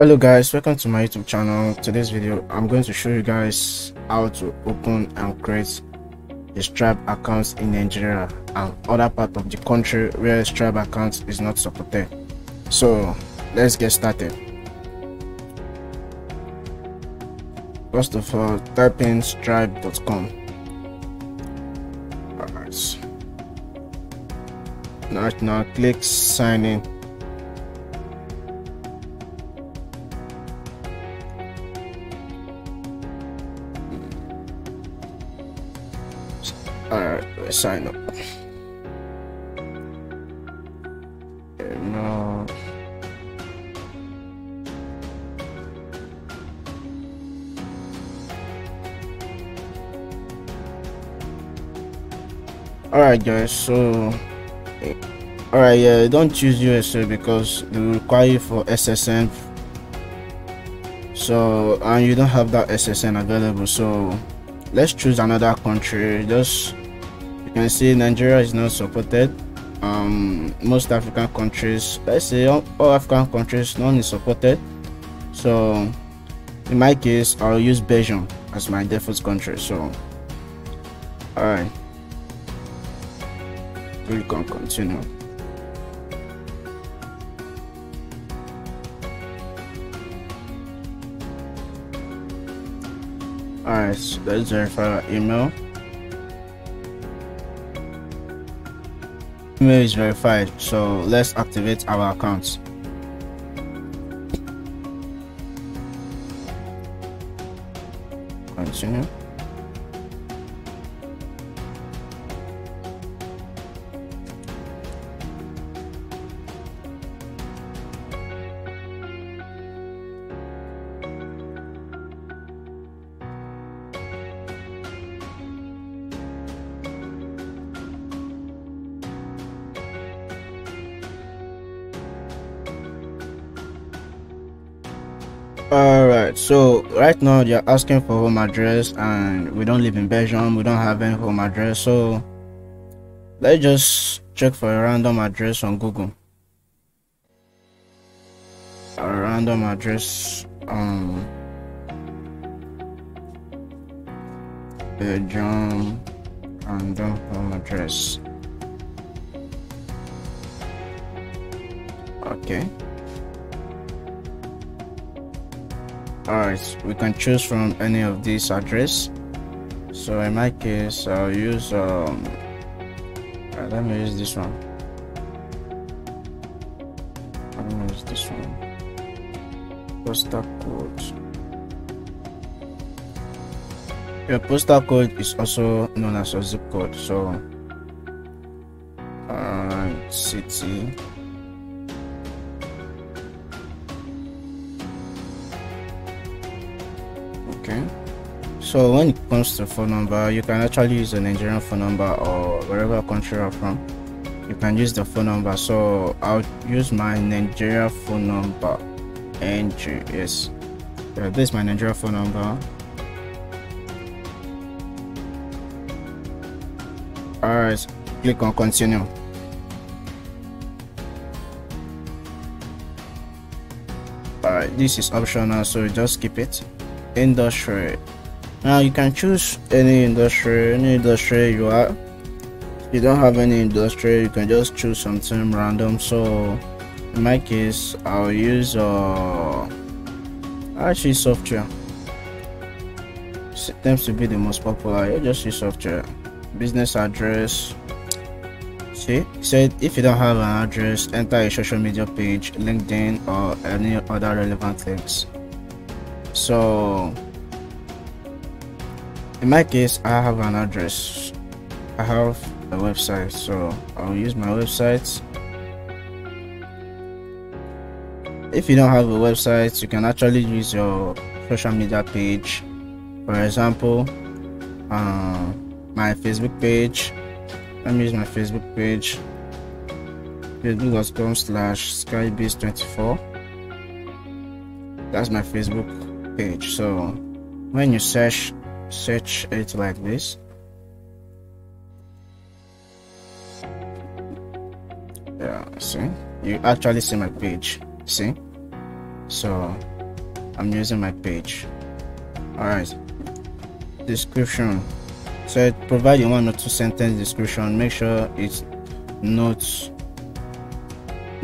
hello guys welcome to my youtube channel. Today's video i'm going to show you guys how to open and create a stripe account in nigeria and other part of the country where stripe account is not supported. So let's get started. First of all type in stripe.com all right. Now, now click sign in Alright, let's sign up. No. Alright guys, so alright yeah, don't choose USA because they require you for SSN so and you don't have that SSN available so let's choose another country just can see nigeria is not supported. Um most african countries let's say all, all african countries none is supported. So in my case i'll use belgium as my default country so all right click on continue. Alright, so let's verify our email. Email is verified, so let's activate our accounts. Continue. All right so right now they're asking for home address and we don't live in belgium we don't have any home address so let's just check for a random address on google. A random address um belgium random home address. Okay alright we can choose from any of these address. So in my case i'll use um uh, let me use this one. Let me use this one. Postal code. Your postal code is also known as a zip code. So uh, city okay. So when it comes to phone number you can actually use a nigerian phone number or wherever country you're from. You can use the phone number. So i'll use my nigeria phone number ng yes yeah, this is my nigeria phone number. All right click on continue. All right this is optional so just keep it industry. Now you can choose any industry any industry you are. If you don't have any industry you can just choose something random. So in my case i'll use uh actually software. Seems to be the most popular. You just use software. Business address. See? Said if you don't have an address enter a social media page linkedin or any other relevant links so in my case i have an address. I have a website so i'll use my website. If you don't have a website you can actually use your social media page. For example uh, my facebook page. Let me use my facebook page. Facebook.com slash skybiz24 that's my facebook page so when you search search it like this. Yeah see? You actually see my page see? So i'm using my page all right description. So provide a one or two sentence description. Make sure it's notes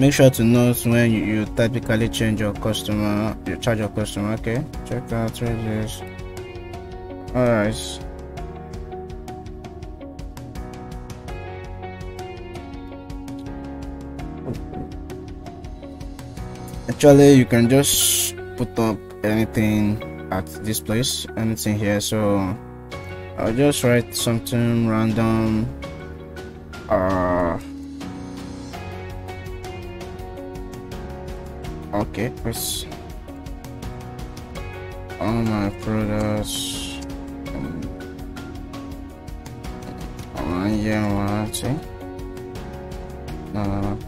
make sure to note when you, you typically change your customer you charge your customer okay? Check out this. All right actually you can just put up anything at this place anything here. So I'll just write something random uh okay let's all my products warranty no no no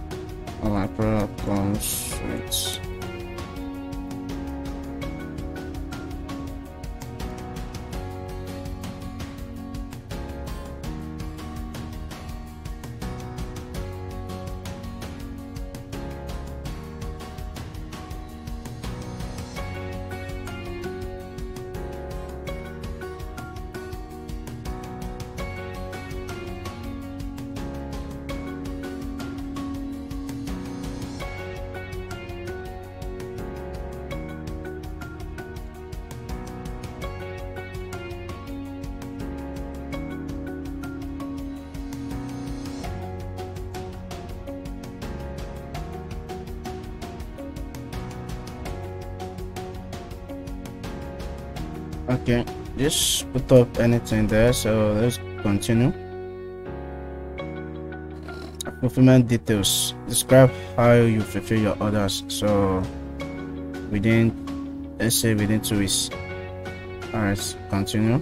all my product comes okay just put up anything there so let's continue. Fulfillment details. Describe how you fulfill your orders. So within let's say within two weeks. All right continue.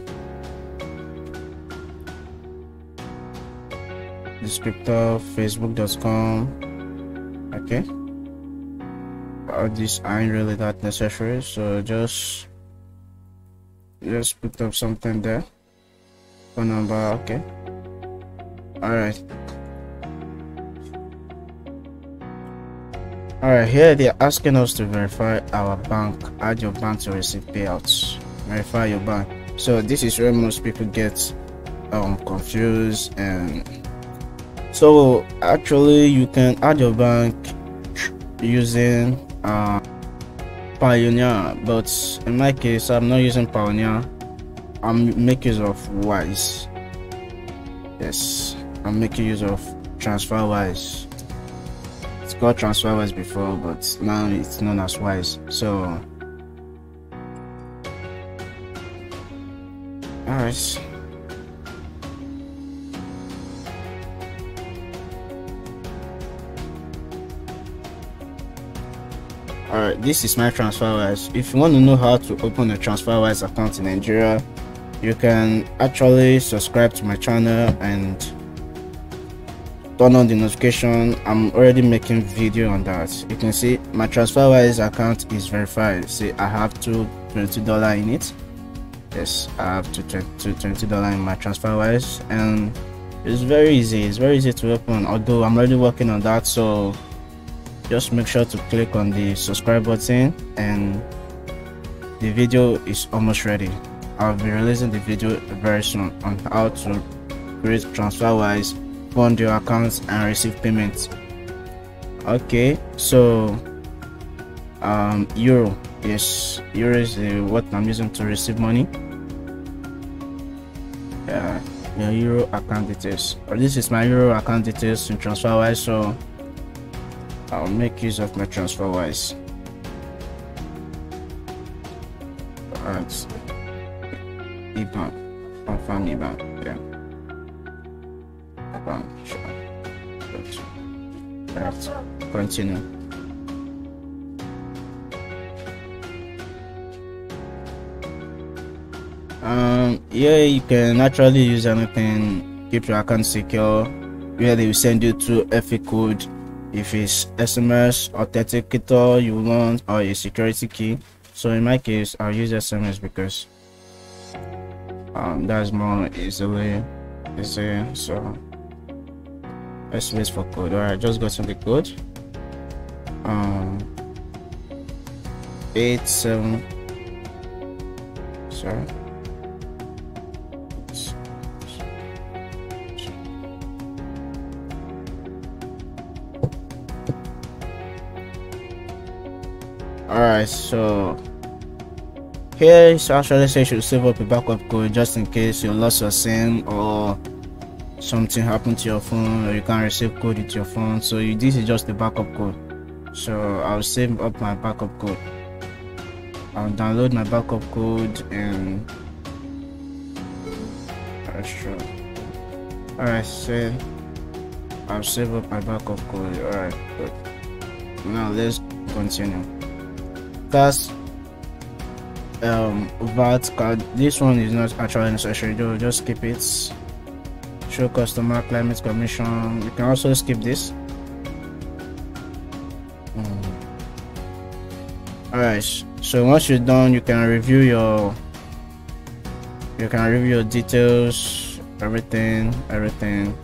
Descriptor facebook.com okay. All these aren't really that necessary so just just put up something there. Phone number okay. All right all right here they're asking us to verify our bank add your bank to receive payouts. Verify your bank. So this is where most people get um confused and so actually you can add your bank using uh Payoneer, but in my case, I'm not using Payoneer. I'm making use of Wise. Yes, I'm making use of TransferWise. It's called TransferWise before, but now it's known as Wise. So, alright. Alright, this is my TransferWise. If you want to know how to open a TransferWise account in Nigeria, you can actually subscribe to my channel and turn on the notification. I'm already making video on that. You can see my TransferWise account is verified. See, I have two $20 in it. Yes, I have two $20 in my TransferWise and it's very easy. It's very easy to open, although I'm already working on that. So just make sure to click on the subscribe button and the video is almost ready. I'll be releasing the video very soon on how to create transferwise fund your accounts and receive payments. Okay so um euro. Yes euro is uh, what i'm using to receive money. Yeah your euro account details. This is my euro account details in transferwise so I'll make use of my transfer TransferWise. Alright. IBAN. Confirm IBAN. Yeah. IBAN. Sure. Right. Continue. Um, yeah, you can actually use anything, keep your account secure, where they will send you to FA code if it's sms authenticator you want or a security key. So in my case i'll use sms because um, that's more easily easy so let's wait for code. All right just got to the code. Um eight seven sorry Alright, so here it actually says you should save up a backup code just in case you lost your SIM or something happened to your phone or you can't receive code with your phone. So you, this is just the backup code. So I'll save up my backup code. I'll download my backup code and alright sure. Alright, so I'll save up my backup code. Alright, good. Now let's continue. That's um VAT card. This one is not actually necessary. Though, just skip it. Show customer climate commission. You can also skip this. Mm. Alright, so once you're done, you can review your you can review your details, everything, everything.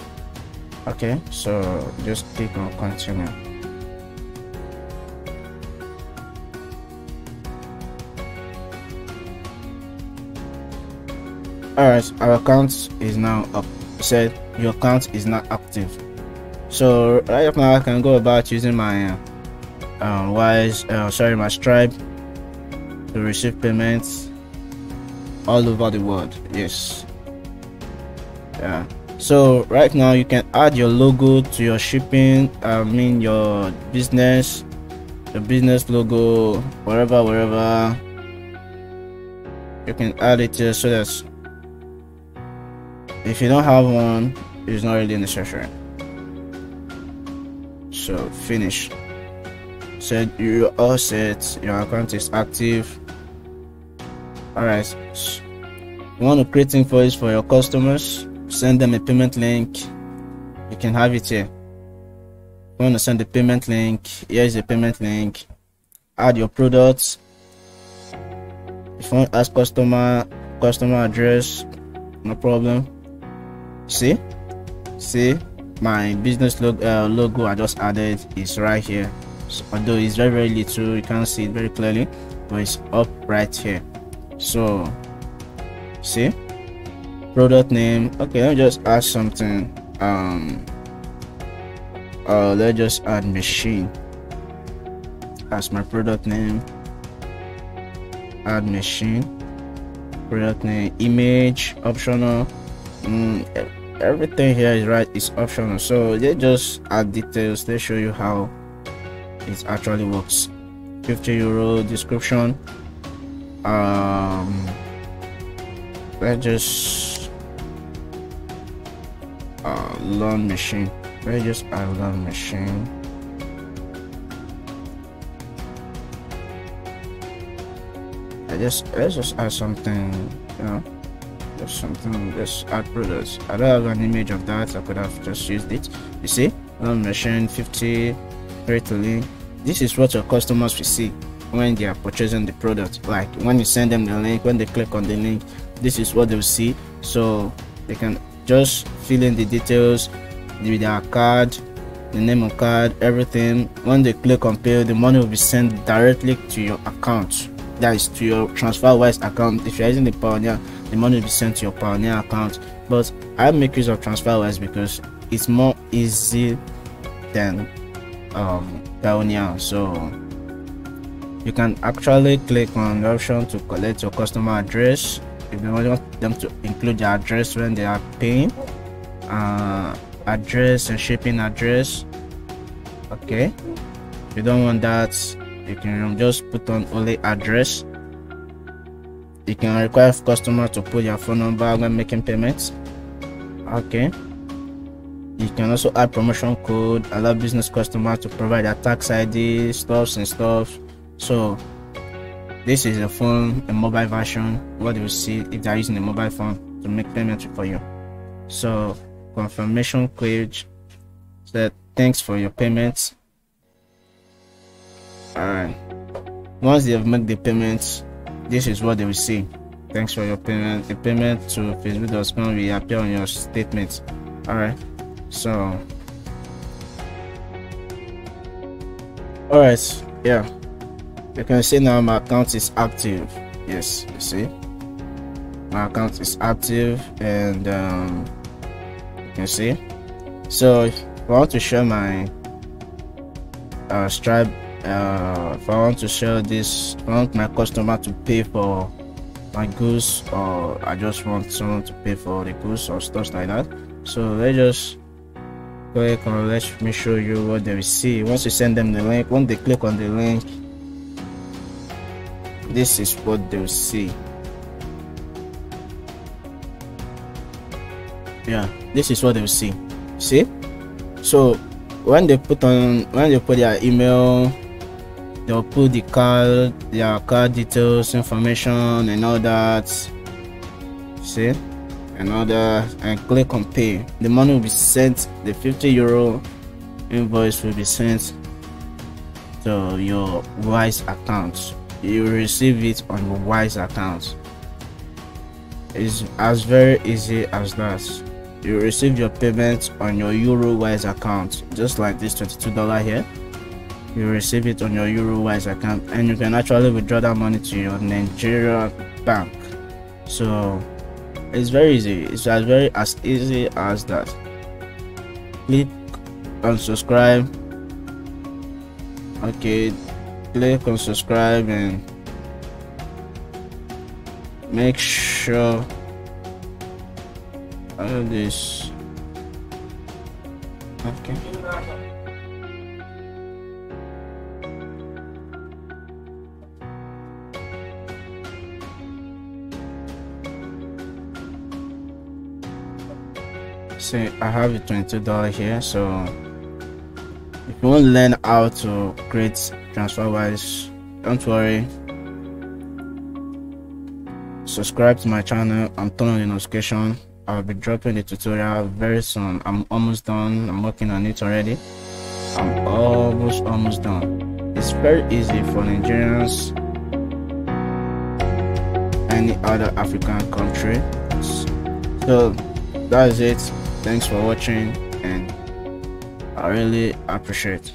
Okay, so just click on continue. Alright, our account is now up. Said your account is not active. So right now I can go about using my uh, uh, Wise, uh, sorry, my Stripe to receive payments all over the world. Yes. Yeah. So right now you can add your logo to your shipping. I mean your business, your business logo, wherever, wherever. You can add it here so that if you don't have one it's not really necessary so finish. Said so you're all set. Your account is active. All right you want to create invoice for your customers? Send them a payment link. You can have it here. You want to send the payment link? Here is a payment link. Add your products. If you want to ask customer customer address. No problem see? See? My business logo, uh, logo i just added is right here. So, although it's very very little you can't see it very clearly but it's up right here. So see? Product name. Okay let me just add something. Um uh let's just add machine as my product name. Add machine. Product name image optional. Mm, everything here is right is optional. So they just add details they show you how it actually works. 50 euro description. Um let's just uh learn machine. Let's just add learn machine. I just let's just add something you know just something just add products. I don't have an image of that i could have just used it. You see on machine 50 create a this is what your customers will see when they are purchasing the product. Like when you send them the link when they click on the link this is what they'll see. So they can just fill in the details with their card the name of card everything. When they click on pay the money will be sent directly to your account. That is to your transferwise account. If you're using the Payoneer the money will be sent to your Payoneer account. But I make use of TransferWise because it's more easy than um, Payoneer. So you can actually click on the option to collect your customer address if you want them to include their address when they are paying uh, address and shipping address okay if you don't want that you can just put on only address you can require customer to put your phone number when making payments. Okay you can also add promotion code allow business customers to provide their tax id stuffs and stuff so this is a phone a mobile version. What you see if they're using a mobile phone to make payment for you. So confirmation page. Said thanks for your payments. Right once they have made the payments this is what they will see thanks for your payment. The payment to facebook.com will appear on your statement. All right. So all right. Yeah. You can see now my account is active. Yes you see. My account is active and um, you can see. So if I want to share my uh, Stripe uh, if I want to share this I want my customer to pay for my goods or I just want someone to pay for the goods or stuff like that. So let's just click on let me show you what they will see once you send them the link when they click on the link this is what they'll see. Yeah this is what they'll see. See? So when they put on when they put their email they'll put the card their card details information and all that. See? And all that and click on pay. The money will be sent the 50 euro invoice will be sent to your wise account. You will receive it on your wise account. It's as very easy as that. You receive your payment on your eurowise account just like this 22 dollar here you receive it on your eurowise account and you can actually withdraw that money to your nigeria bank. So it's very easy. It's as very as easy as that. Click on subscribe. Okay click on subscribe and make sure all this. Okay see i have a 22 dollar here so if you want to learn how to create transferwise don't worry. Subscribe to my channel and turn on the notification. I'll be dropping the tutorial very soon. I'm almost done. I'm working on it already. I'm almost almost done. It's very easy for nigerians any other african country so that is it thanks for watching and i really appreciate